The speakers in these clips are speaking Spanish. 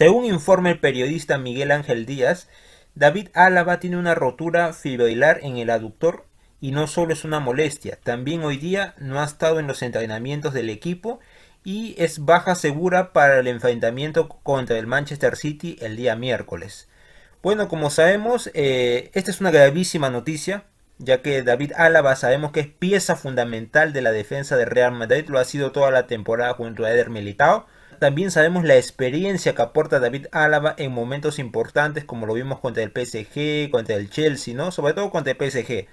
Según informa el periodista Miguel Ángel Díaz, David Álava tiene una rotura fibroilar en el aductor y no solo es una molestia, también hoy día no ha estado en los entrenamientos del equipo y es baja segura para el enfrentamiento contra el Manchester City el día miércoles. Bueno, como sabemos, eh, esta es una gravísima noticia, ya que David Álava sabemos que es pieza fundamental de la defensa de Real Madrid, lo ha sido toda la temporada junto a Eder Militao. También sabemos la experiencia que aporta David Álava en momentos importantes, como lo vimos contra el PSG, contra el Chelsea, ¿no? Sobre todo contra el PSG.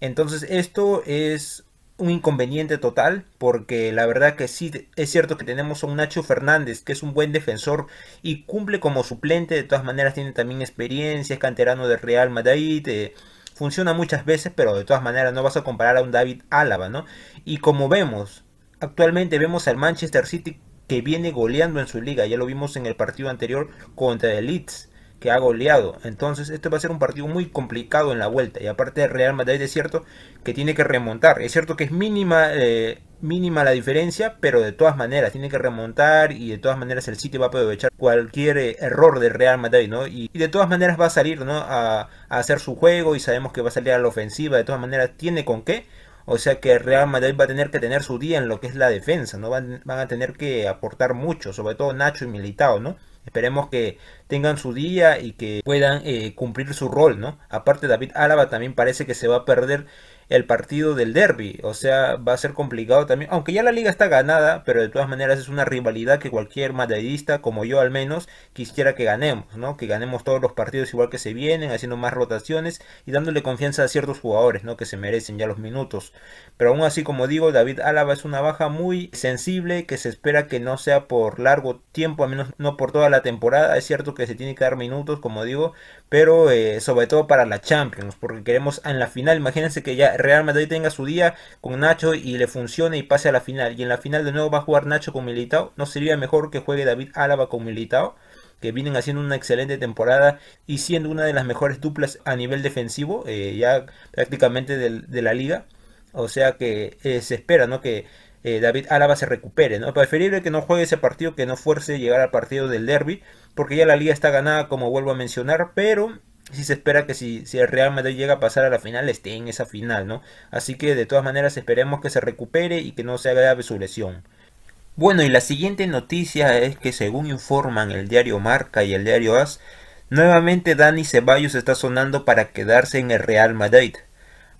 Entonces, esto es un inconveniente total porque la verdad que sí es cierto que tenemos a un Nacho Fernández que es un buen defensor y cumple como suplente de todas maneras tiene también experiencia es canterano de Real Madrid eh, funciona muchas veces pero de todas maneras no vas a comparar a un David Álava no y como vemos actualmente vemos al Manchester City que viene goleando en su liga ya lo vimos en el partido anterior contra el Leeds que ha goleado. Entonces, este va a ser un partido muy complicado en la vuelta. Y aparte, Real Madrid es cierto que tiene que remontar. Es cierto que es mínima, eh, mínima la diferencia, pero de todas maneras tiene que remontar y de todas maneras el City va a aprovechar cualquier eh, error del Real Madrid, ¿no? Y, de todas maneras va a salir, ¿no? A, hacer su juego y sabemos que va a salir a la ofensiva. De todas maneras, tiene con qué. O sea que Real Madrid va a tener que tener su día en lo que es la defensa, ¿no? Van, van a tener que aportar mucho, sobre todo Nacho y Militao, ¿no? Esperemos que tengan su día y que puedan eh, cumplir su rol, ¿no? Aparte David Álava también parece que se va a perder el partido del derby. O sea, va a ser complicado también. Aunque ya la liga está ganada, pero de todas maneras es una rivalidad que cualquier madridista, como yo al menos, quisiera que ganemos, ¿no? Que ganemos todos los partidos igual que se vienen, haciendo más rotaciones y dándole confianza a ciertos jugadores, ¿no? Que se merecen ya los minutos. Pero aún así, como digo, David Álava es una baja muy sensible que se espera que no sea por largo tiempo, al menos no por toda la temporada. Es cierto que se tiene que dar minutos, como digo, pero eh, sobre todo para la Champions, porque queremos en la final, imagínense que ya Real Madrid tenga su día con Nacho y le funcione y pase a la final. Y en la final de nuevo va a jugar Nacho con Militao. ¿No sería mejor que juegue David Álava con Militao? Que vienen haciendo una excelente temporada y siendo una de las mejores duplas a nivel defensivo, eh, ya prácticamente de, la liga. O sea que eh, se espera, ¿no? Que eh, David Álava se recupere, ¿no? Preferible que no juegue ese partido, que no fuerce llegar al partido del derby, porque ya la liga está ganada, como vuelvo a mencionar, pero si se espera que si, si, el Real Madrid llega a pasar a la final, esté en esa final, ¿no? Así que de todas maneras esperemos que se recupere y que no se grave su lesión. Bueno, y la siguiente noticia es que según informan el diario Marca y el diario AS, nuevamente Dani Ceballos está sonando para quedarse en el Real Madrid.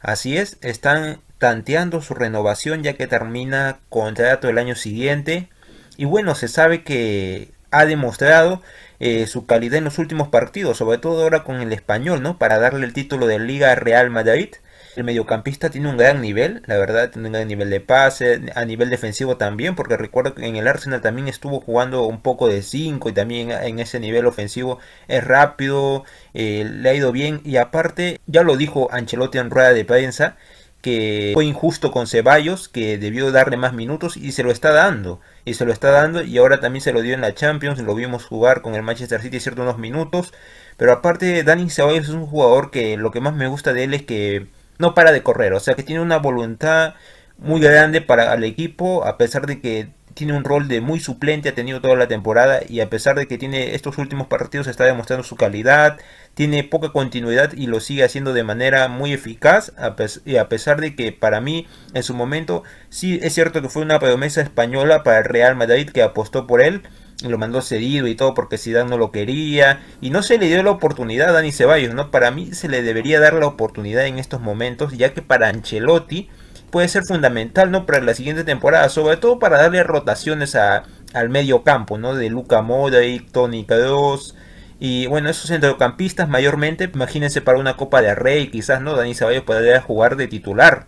Así es, están tanteando su renovación ya que termina contrato el año siguiente. Y bueno, se sabe que ha demostrado eh, su calidad en los últimos partidos, sobre todo ahora con el español, ¿no? Para darle el título de Liga Real Madrid. El mediocampista tiene un gran nivel, la verdad, tiene un gran nivel de pase, a nivel defensivo también, porque recuerdo que en el Arsenal también estuvo jugando un poco de 5 y también en ese nivel ofensivo es rápido, eh, le ha ido bien y aparte, ya lo dijo Ancelotti en rueda de prensa, que fue injusto con Ceballos, que debió darle más minutos y se lo está dando. Y se lo está dando y ahora también se lo dio en la Champions, lo vimos jugar con el Manchester City ciertos unos minutos. Pero aparte, Dani Ceballos es un jugador que lo que más me gusta de él es que no para de correr, o sea que tiene una voluntad muy grande para el equipo, a pesar de que tiene un rol de muy suplente, ha tenido toda la temporada y a pesar de que tiene estos últimos partidos está demostrando su calidad, tiene poca continuidad y lo sigue haciendo de manera muy eficaz y a pesar de que para mí en su momento sí es cierto que fue una promesa española para el Real Madrid que apostó por él y lo mandó cedido y todo porque Zidane no lo quería y no se le dio la oportunidad a Dani Ceballos, ¿no? Para mí se le debería dar la oportunidad en estos momentos ya que para Ancelotti puede ser fundamental ¿no? para la siguiente temporada, sobre todo para darle rotaciones a, al medio campo, ¿no? de Luca Modric, Tony Kroos y bueno, esos centrocampistas mayormente, imagínense para una Copa de Rey, quizás no Dani Ceballos podría jugar de titular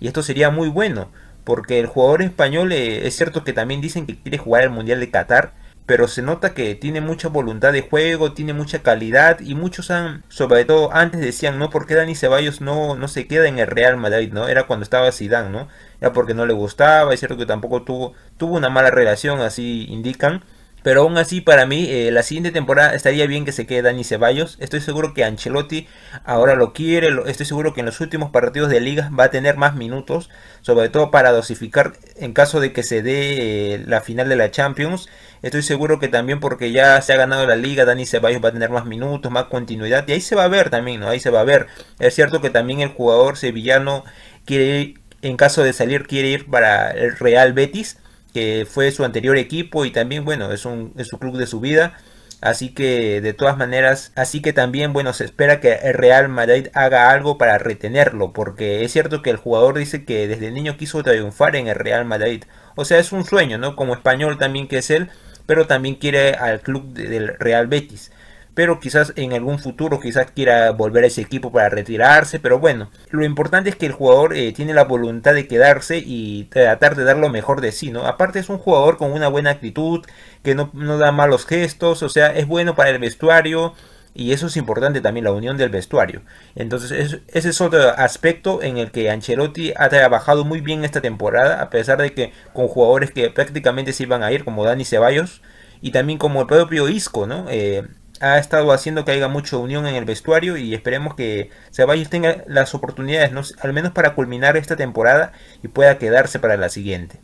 y esto sería muy bueno, porque el jugador español eh, es cierto que también dicen que quiere jugar el Mundial de Qatar, pero se nota que tiene mucha voluntad de juego, tiene mucha calidad y muchos han, sobre todo antes decían, ¿no? ¿Por qué Dani Ceballos no, no se queda en el Real Madrid, ¿no? Era cuando estaba Zidane, ¿no? Era porque no le gustaba, es cierto que tampoco tuvo, tuvo una mala relación, así indican, Pero aún así, para mí, eh, la siguiente temporada estaría bien que se quede Dani Ceballos. Estoy seguro que Ancelotti ahora lo quiere. estoy seguro que en los últimos partidos de liga va a tener más minutos. Sobre todo para dosificar en caso de que se dé eh, la final de la Champions. Estoy seguro que también porque ya se ha ganado la liga, Dani Ceballos va a tener más minutos, más continuidad. Y ahí se va a ver también, ¿no? Ahí se va a ver. Es cierto que también el jugador sevillano quiere ir, en caso de salir, quiere ir para el Real Betis que fue su anterior equipo y también, bueno, es, un, es su club de su vida. Así que de todas maneras, así que también, bueno, se espera que el Real Madrid haga algo para retenerlo, porque es cierto que el jugador dice que desde niño quiso triunfar en el Real Madrid. O sea, es un sueño, ¿no? Como español también que es él, pero también quiere al club del Real Betis pero quizás en algún futuro quizás quiera volver a ese equipo para retirarse, pero bueno, lo importante es que el jugador eh, tiene la voluntad de quedarse y tratar de dar lo mejor de sí, ¿no? Aparte es un jugador con una buena actitud, que no, da malos gestos, o sea, es bueno para el vestuario, y eso es importante también, la unión del vestuario. Entonces, ese es otro aspecto en el que Ancelotti ha trabajado muy bien esta temporada, a pesar de que con jugadores que prácticamente se iban a ir, como Dani Ceballos, y también como el propio Isco, ¿no? Eh, ha estado haciendo que haya mucha unión en el vestuario y esperemos que Ceballos tenga las oportunidades, al menos para culminar esta temporada y pueda quedarse para la siguiente.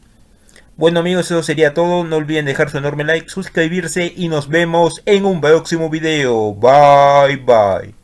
Bueno amigos, eso sería todo. No olviden dejar su enorme like, suscribirse y nos vemos en un próximo video. Bye bye.